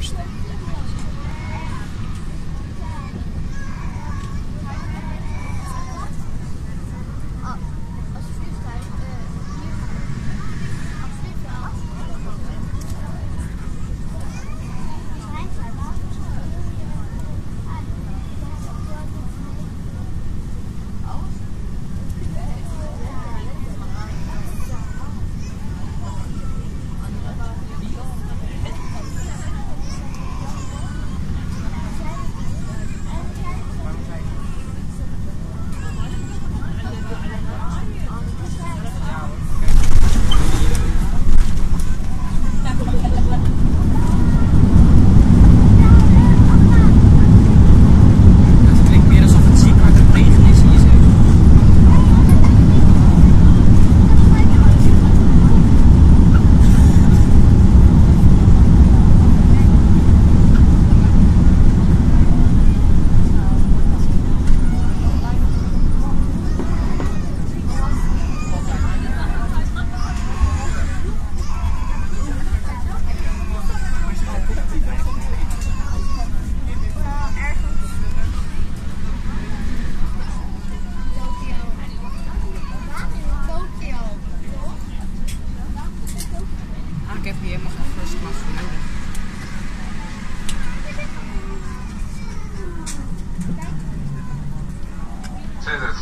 first thing. ik heb hier helemaal geen fles glas voor nodig. Zij dat